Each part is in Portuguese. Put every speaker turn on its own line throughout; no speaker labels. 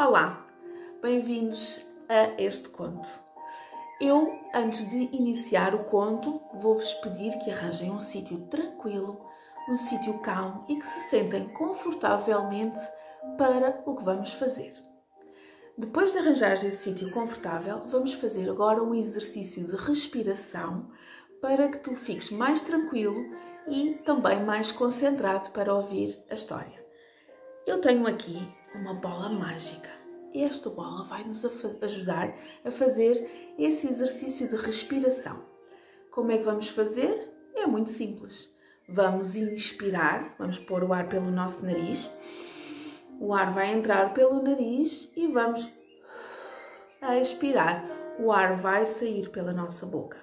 Olá, bem-vindos a este conto. Eu, antes de iniciar o conto, vou-vos pedir que arranjem um sítio tranquilo, um sítio calmo e que se sentem confortavelmente para o que vamos fazer. Depois de arranjar esse sítio confortável, vamos fazer agora um exercício de respiração para que tu fiques mais tranquilo e também mais concentrado para ouvir a história. Eu tenho aqui uma bola mágica. Esta bola vai nos ajudar a fazer esse exercício de respiração. Como é que vamos fazer? É muito simples. Vamos inspirar, vamos pôr o ar pelo nosso nariz. O ar vai entrar pelo nariz e vamos expirar. O ar vai sair pela nossa boca.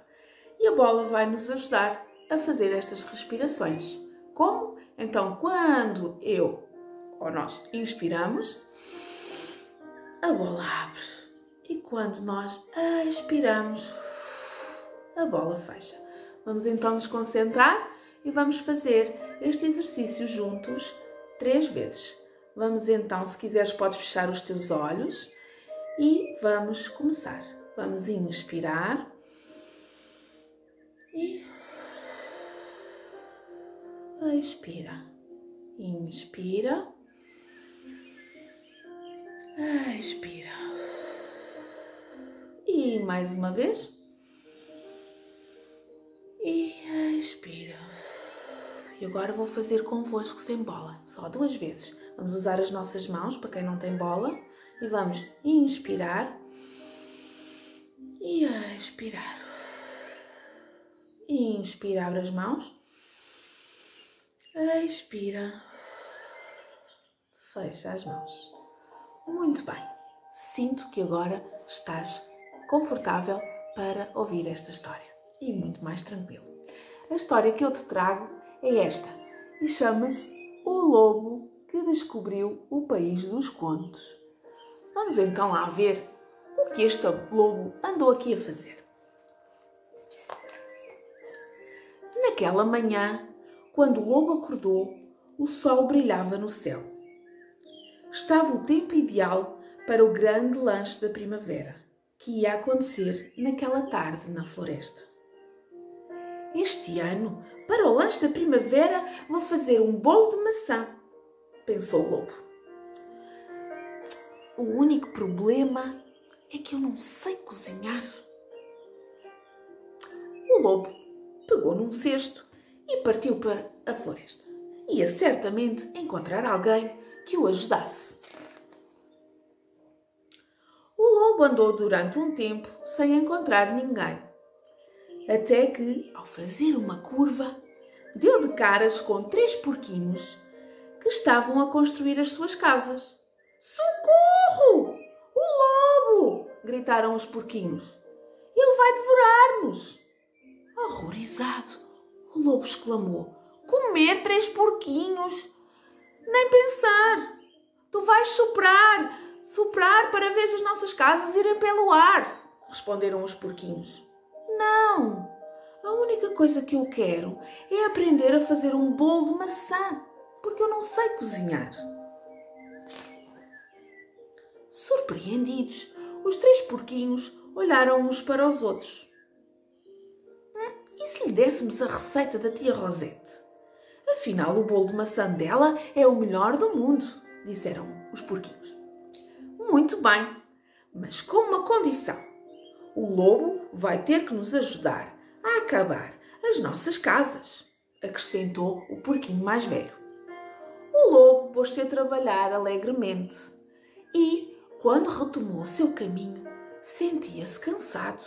E a bola vai nos ajudar a fazer estas respirações. Como? Então, quando eu ou nós inspiramos, a bola abre. E quando nós expiramos, a bola fecha. Vamos então nos concentrar e vamos fazer este exercício juntos três vezes. Vamos então, se quiseres, podes fechar os teus olhos e vamos começar. Vamos inspirar e expira. Inspira Expira. E mais uma vez. E expira. E agora vou fazer convosco sem bola, só duas vezes. Vamos usar as nossas mãos para quem não tem bola e vamos inspirar e expirar. Inspira, abre as mãos. Expira. Fecha as mãos. Muito bem, sinto que agora estás confortável para ouvir esta história e muito mais tranquilo. A história que eu te trago é esta e chama-se O Lobo que Descobriu o País dos Contos. Vamos então lá ver o que este lobo andou aqui a fazer. Naquela manhã, quando o lobo acordou, o sol brilhava no céu estava o tempo ideal para o grande lanche da primavera, que ia acontecer naquela tarde na floresta. Este ano, para o lanche da primavera, vou fazer um bolo de maçã, pensou o lobo. O único problema é que eu não sei cozinhar. O lobo pegou num cesto e partiu para a floresta. Ia certamente encontrar alguém que o ajudasse. O lobo andou durante um tempo sem encontrar ninguém, até que, ao fazer uma curva, deu de caras com três porquinhos que estavam a construir as suas casas. Socorro! O lobo! gritaram os porquinhos. Ele vai devorar-nos! Horrorizado, o lobo exclamou: Comer três porquinhos? Nem pensar. Tu vais soprar, soprar para ver as nossas casas irem pelo ar, responderam os porquinhos. Não, a única coisa que eu quero é aprender a fazer um bolo de maçã, porque eu não sei cozinhar. Surpreendidos, os três porquinhos olharam uns para os outros. Hum, e se lhe dessemos a receita da tia Rosette? Afinal, o bolo de maçã dela é o melhor do mundo, disseram os porquinhos. Muito bem, mas com uma condição. O lobo vai ter que nos ajudar a acabar as nossas casas, acrescentou o porquinho mais velho. O lobo pôs-se a trabalhar alegremente e, quando retomou o seu caminho, sentia-se cansado.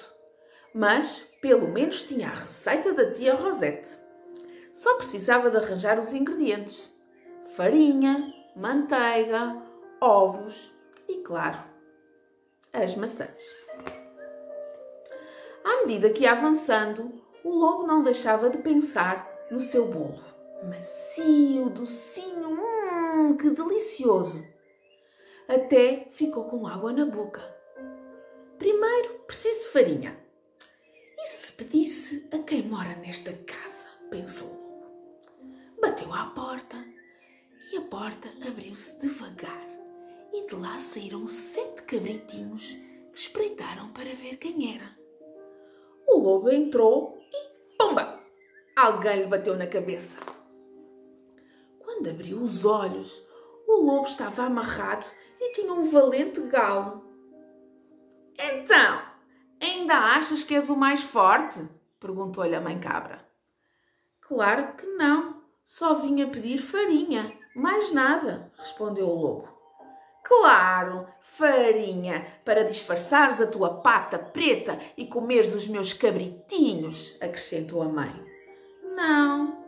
Mas, pelo menos, tinha a receita da tia Rosette. Só precisava de arranjar os ingredientes: farinha, manteiga, ovos e, claro, as maçãs. À medida que ia avançando, o lobo não deixava de pensar no seu bolo. Macio, docinho, hum, que delicioso! Até ficou com água na boca. Primeiro preciso de farinha. E se pedisse a quem mora nesta casa? pensou bateu à porta e a porta abriu-se devagar e de lá saíram sete cabritinhos que espreitaram para ver quem era. O lobo entrou e pumba! Alguém lhe bateu na cabeça. Quando abriu os olhos, o lobo estava amarrado e tinha um valente galo. Então, ainda achas que és o mais forte? perguntou-lhe a mãe cabra. Claro que não, só vinha pedir farinha, mais nada, respondeu o lobo. Claro, farinha, para disfarçares a tua pata preta e comeres os meus cabritinhos, acrescentou a mãe. Não,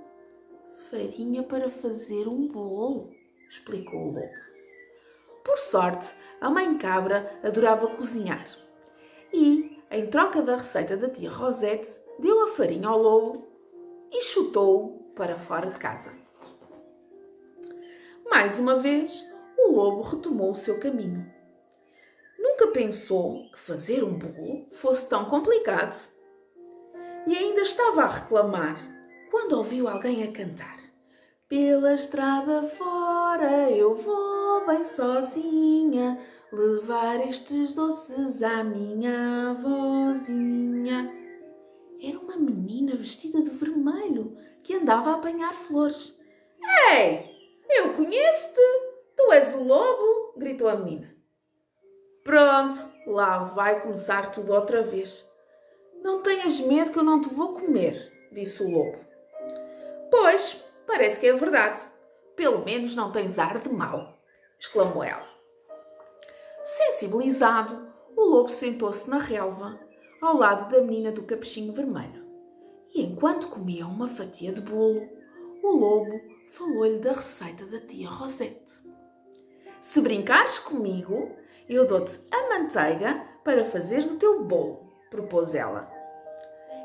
farinha para fazer um bolo, explicou o lobo. Por sorte, a mãe cabra adorava cozinhar e, em troca da receita da tia Rosette, deu a farinha ao lobo e chutou-o para fora de casa. Mais uma vez, o lobo retomou o seu caminho. Nunca pensou que fazer um bolo fosse tão complicado. E ainda estava a reclamar quando ouviu alguém a cantar. Pela estrada fora eu vou bem sozinha levar estes doces à minha vozinha. Era uma menina vestida de vermelho que andava a apanhar flores. Ei, eu conheço-te! Tu és o lobo! gritou a menina. Pronto, lá vai começar tudo outra vez. Não tenhas medo que eu não te vou comer, disse o lobo. Pois, parece que é verdade. Pelo menos não tens ar de mal, exclamou ela. Sensibilizado, o lobo sentou-se na relva, ao lado da menina do capuchinho vermelho. E enquanto comia uma fatia de bolo, o lobo falou-lhe da receita da tia Rosette. Se brincares comigo, eu dou-te a manteiga para fazeres o teu bolo, propôs ela.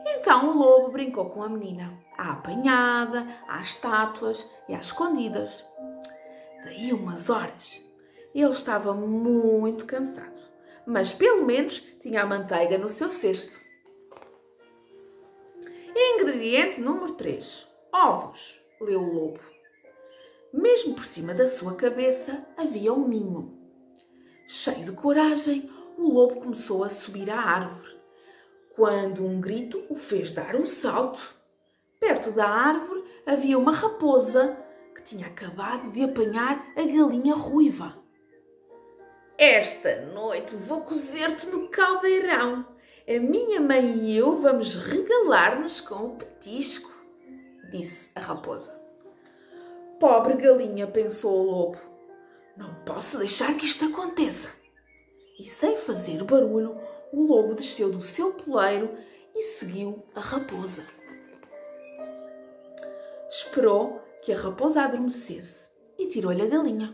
Então o lobo brincou com a menina, à apanhada, às estátuas e às escondidas. Daí umas horas, ele estava muito cansado, mas pelo menos tinha a manteiga no seu cesto. Ingrediente número 3: ovos, leu o lobo. Mesmo por cima da sua cabeça havia um ninho. Cheio de coragem, o lobo começou a subir à árvore, quando um grito o fez dar um salto. Perto da árvore havia uma raposa que tinha acabado de apanhar a galinha ruiva. Esta noite vou cozer-te no caldeirão. A minha mãe e eu vamos regalar-nos com o petisco, disse a raposa. Pobre galinha, pensou o lobo. Não posso deixar que isto aconteça. E sem fazer barulho, o lobo desceu do seu poleiro e seguiu a raposa. Esperou que a raposa adormecesse e tirou-lhe a galinha.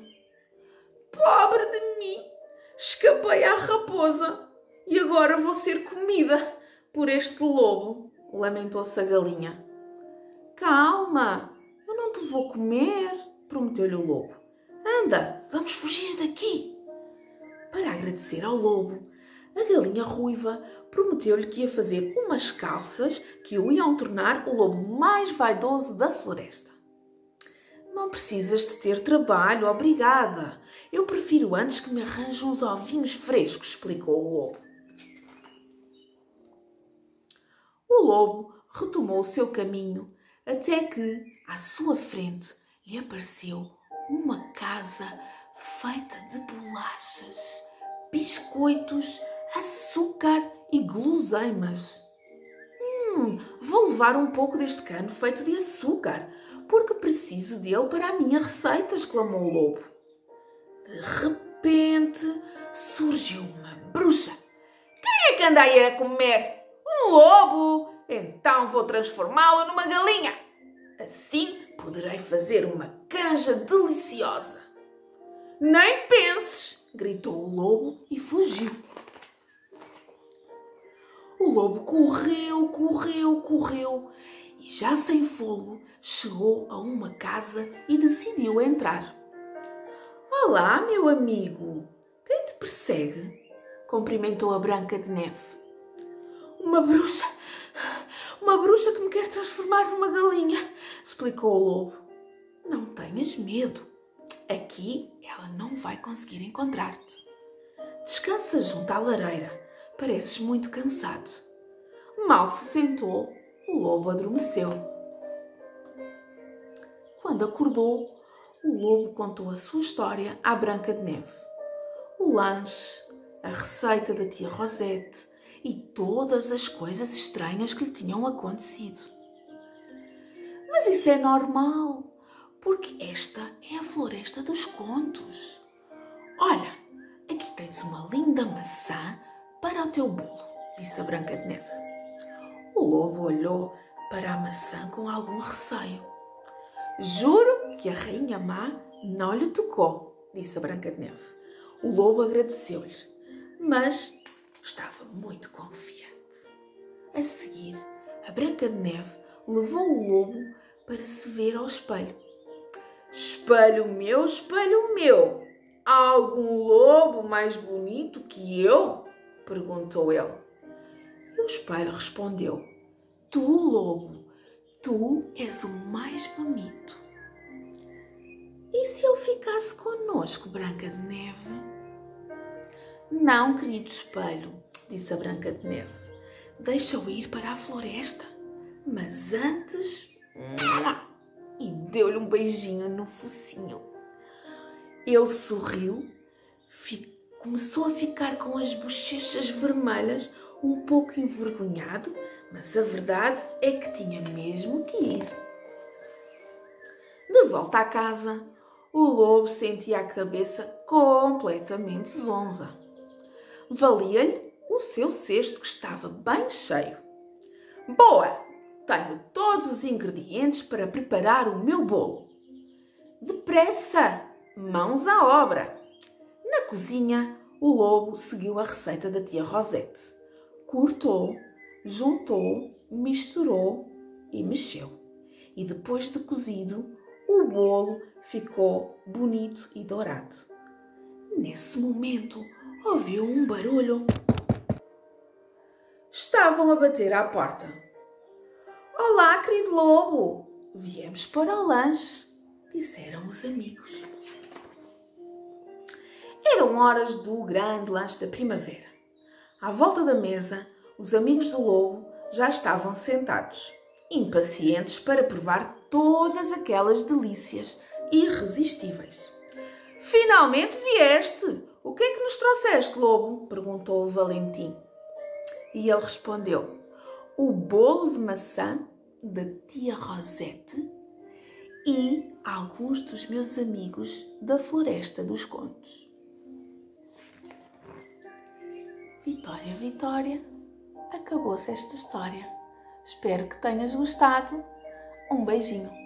Pobre de mim! Escapei à raposa e agora vou ser comida por este lobo, lamentou-se a galinha. Calma, eu não te vou comer, prometeu-lhe o lobo. Anda, vamos fugir daqui. Para agradecer ao lobo, a galinha ruiva prometeu-lhe que ia fazer umas calças que o iam tornar o lobo mais vaidoso da floresta. Não precisas de ter trabalho, obrigada. Eu prefiro antes que me arranje uns ovinhos frescos, explicou o lobo. O lobo retomou o seu caminho até que, à sua frente, lhe apareceu uma casa feita de bolachas, biscoitos, açúcar e guloseimas. Hum, vou levar um pouco deste cano feito de açúcar porque preciso dele para a minha receita, exclamou o lobo. De repente surgiu uma bruxa. Quem é que anda aí a comer? Um lobo! Então vou transformá-lo numa galinha. Assim poderei fazer uma canja deliciosa. Nem penses! gritou o lobo e fugiu. O lobo correu, correu, correu e, já sem fogo, chegou a uma casa e decidiu entrar. Olá, meu amigo! Quem te persegue? cumprimentou a Branca de Neve. Uma bruxa! Uma bruxa que me quer transformar numa galinha, explicou o lobo. Não tenhas medo. Aqui ela não vai conseguir encontrar-te. Descansa junto à lareira, pareces muito cansado. Mal se sentou, o lobo adormeceu. Quando acordou, o lobo contou a sua história à Branca de Neve. O lanche, a receita da tia Rosette e todas as coisas estranhas que lhe tinham acontecido. Mas isso é normal, porque esta é a floresta dos contos. Olha, aqui tens uma linda maçã para o teu bolo, disse a Branca de Neve. O lobo olhou para a maçã com algum receio. Juro que a rainha má não lhe tocou, disse a Branca de Neve. O lobo agradeceu-lhe, mas estava muito confiante. A seguir, a Branca de Neve levou o lobo para se ver ao espelho. Espelho meu, espelho meu, há algum lobo mais bonito que eu? perguntou ele. E o espelho respondeu: Tu, lobo, tu és o mais bonito. E se ele ficasse conosco, Branca de Neve? Não, querido espelho, disse a Branca de Neve. Deixa-o ir para a floresta. Mas antes. E deu-lhe um beijinho no focinho. Ele sorriu, começou a ficar com as bochechas vermelhas, um pouco envergonhado, mas a verdade é que tinha mesmo que ir. De volta à casa, o lobo sentia a cabeça completamente zonza. Valia-lhe o seu cesto que estava bem cheio. Boa! Tenho todos os ingredientes para preparar o meu bolo. Depressa! Mãos à obra! Na cozinha, o lobo seguiu a receita da tia Rosette. Cortou, juntou, misturou e mexeu. E depois de cozido, o bolo ficou bonito e dourado. Nesse momento, ouviu um barulho. Estavam a bater à porta. Olá, querido lobo! Viemos para o lanche, disseram os amigos. Eram horas do grande lanche da primavera. À volta da mesa, os amigos do lobo já estavam sentados, impacientes para provar todas aquelas delícias irresistíveis. Finalmente vieste! O que é que nos trouxeste, lobo? perguntou o Valentim. E ele respondeu: O bolo de maçã da tia Rosette e alguns dos meus amigos da Floresta dos Contos. Vitória, Vitória, acabou-se esta história. Espero que tenhas gostado. Um beijinho.